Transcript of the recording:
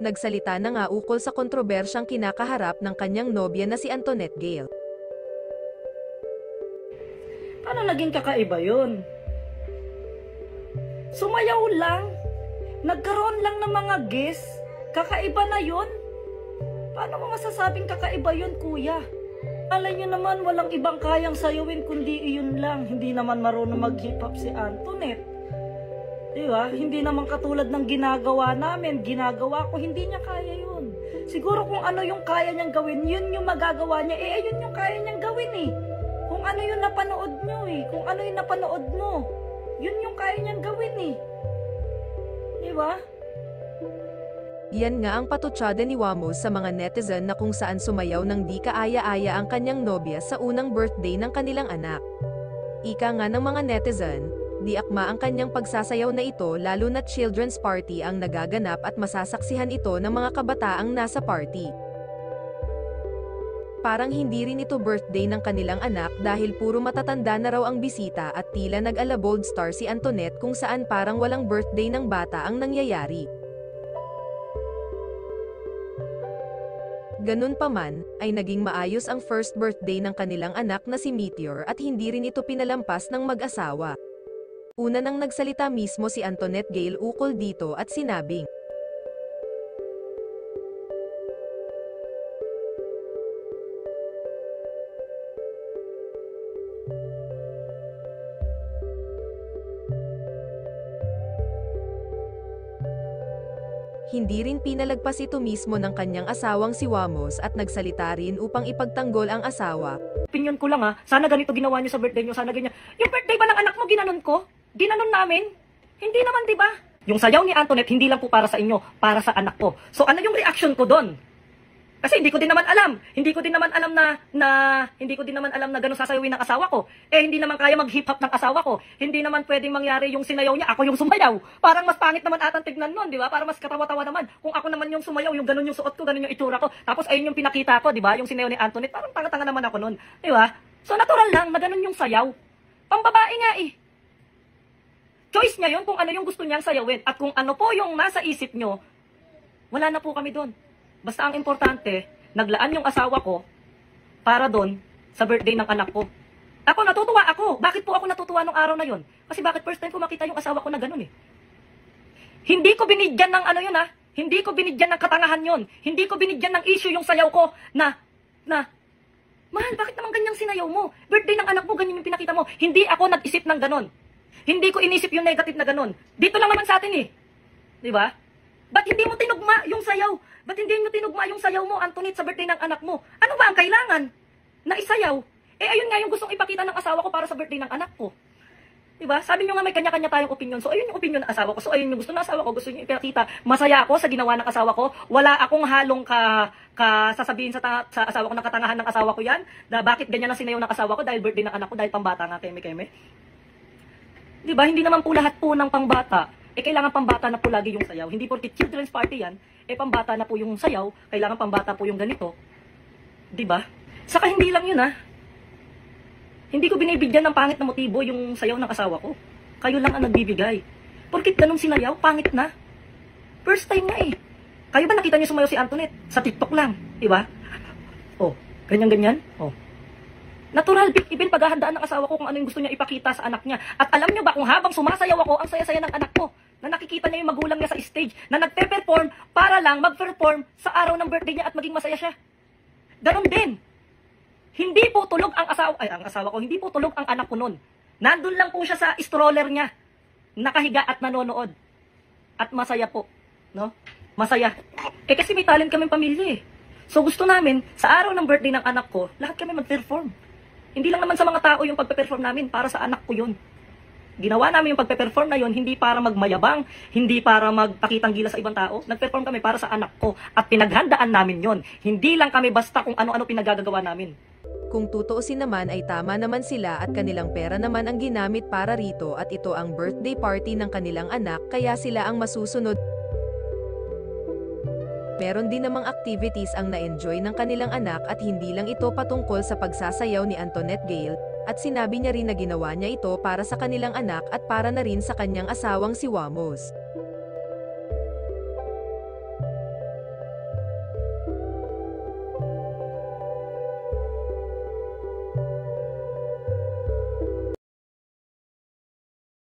Nagsalita na nga ukol sa kontrobersyang kinakaharap ng kanyang nobya na si Antoinette Gale. Paano naging kakaiba yun? Sumayaw lang. Nagkaroon lang ng mga guess. Kakaiba na yun? Paano mo masasabing kakaiba yun, kuya? Alay nyo naman, walang ibang kayang sayawin kundi iyon lang. Hindi naman marunong mag-hip hop si Antoinette. Di ba? Hindi naman katulad ng ginagawa namin. Ginagawa ko, hindi niya kaya yun. Siguro kung ano yung kaya niyang gawin, yun yung magagawa niya. Eh, ayun yung kaya niyang gawin eh. Kung ano yung napanood nyo eh. Kung ano yung napanood mo. Yun yung kaya niyang gawin eh. Di ba? Yan nga ang patutsada ni Wamos sa mga netizen na kung saan sumayaw ng di kaaya-aya ang kanyang nobya sa unang birthday ng kanilang anak. Ika nga ng mga netizen, di akma ang kanyang pagsasayaw na ito lalo na children's party ang nagaganap at masasaksihan ito ng mga kabataang nasa party. Parang hindi rin ito birthday ng kanilang anak dahil puro matatanda na raw ang bisita at tila nag-ala bold star si Antoinette kung saan parang walang birthday ng bata ang nangyayari. Ganun pa man, ay naging maayos ang first birthday ng kanilang anak na si Meteor at hindi rin ito pinalampas ng mag-asawa. Una nang nagsalita mismo si Antoinette Gale ukol dito at sinabing, Hindi rin pinalagpas ito mismo ng kanyang asawang si Wamos at nagsalita rin upang ipagtanggol ang asawa. Opinion ko lang ha. Sana ganito ginawa niyo sa birthday niyo. Sana ganyan. Yung birthday ba ng anak mo, ginanon ko? Ginanon namin? Hindi naman, di ba? Yung sayaw ni Antoinette, hindi lang po para sa inyo, para sa anak ko. So ano yung reaction ko doon? Kasi hindi ko din naman alam. Hindi ko din naman alam na, na hindi ko din naman alam na ganun sasayawin ng asawa ko. Eh, hindi naman kaya mag-hip hop ng asawa ko. Hindi naman pwedeng mangyari yung sinayaw niya, ako yung sumayaw. Parang mas pangit naman atang tignan nun, di ba? Para mas katawa-tawa naman. Kung ako naman yung sumayaw, yung ganun yung suot ko, ganun yung itsura ko. Tapos ayun yung pinakita ko, di ba? Yung sinayaw ni Antoinette, parang tanga-tanga naman ako nun. Di ba? So natural lang na ganun yung sayaw. Pambabae nga eh. Choice niya yun kung ano yung gusto niyang sayawin. At kung ano po yung nasa isip nyo, wala na po kami doon. Basta ang importante, naglaan yung asawa ko para doon sa birthday ng anak ko. Ako natutuwa ako. Bakit po ako natutuwa nung araw na yon? Kasi bakit first time ko makita yung asawa ko na ganun eh. Hindi ko binigyan ng ano yun ha. Hindi ko binigyan ng katangahan yon. Hindi ko binigyan ng issue yung sayaw ko na, na, Mahal, bakit naman ganyang sinayaw mo? Birthday ng anak mo, ganyan yung pinakita mo. Hindi ako nag-isip ng ganon. Hindi ko inisip yung negative na ganon. Dito lang naman sa atin eh. Di ba? Ba't hindi mo tinugma yung sayaw? Ba't hindi mo tinugma yung sayaw mo, Antoinette, sa birthday ng anak mo? Ano ba ang kailangan? Na isayaw? Eh, ayun nga yung gustong ipakita ng asawa ko para sa birthday ng anak ko. Diba? Sabi nyo nga may kanya-kanya tayong opinion. So, ayun yung opinion ng asawa ko. So, ayun yung gusto ng asawa ko. Gusto niyo ipakita. Masaya ako sa ginawa ng asawa ko. Wala akong halong ka, ka sasabihin sa, ta- sa asawa ko ng katangahan ng asawa ko yan. Na bakit ganyan ang sinayaw ng asawa ko dahil birthday ng anak ko, dahil pambata nga, keme-keme. Diba? Hindi naman po lahat po ng pangbata. Eh, kailangan pambata na po lagi yung sayaw. Hindi porkit children's party yan, eh, pambata na po yung sayaw. Kailangan pambata po yung ganito. Diba? Saka hindi lang yun, ah. Hindi ko binibigyan ng pangit na motibo yung sayaw ng asawa ko. Kayo lang ang nagbibigay. Porkit ganun sinayaw, pangit na. First time nga eh. Kayo ba nakita niyo sumayaw si Antoinette? Sa TikTok lang, di ba? Oh, ganyan-ganyan. Oh. Natural, even paghahandaan ng asawa ko kung ano yung gusto niya ipakita sa anak niya. At alam niyo ba kung habang sumasayaw ako, ang saya-saya ng anak ko, na nakikita niya yung magulang niya sa stage, na nagpe-perform para lang mag-perform sa araw ng birthday niya at maging masaya siya. Ganon din. Hindi po tulog ang asawa, ay ang asawa ko, hindi po tulog ang anak ko noon. Nandun lang po siya sa stroller niya, nakahiga at nanonood. At masaya po, no? Masaya. Eh kasi may talent kaming pamilya eh. So gusto namin, sa araw ng birthday ng anak ko, lahat kami mag-perform. Hindi lang naman sa mga tao yung pagpe-perform namin, para sa anak ko yun. Ginawa namin yung pagpe-perform na yun, hindi para magmayabang, hindi para magpakitang gila sa ibang tao. Nag-perform kami para sa anak ko at pinaghandaan namin yon. Hindi lang kami basta kung ano-ano pinagagagawa namin. Kung tutuusin naman ay tama naman sila at kanilang pera naman ang ginamit para rito at ito ang birthday party ng kanilang anak kaya sila ang masusunod. Meron din namang activities ang na-enjoy ng kanilang anak at hindi lang ito patungkol sa pagsasayaw ni Antoinette Gale, at sinabi niya rin na ginawa niya ito para sa kanilang anak at para na rin sa kanyang asawang si Wamos.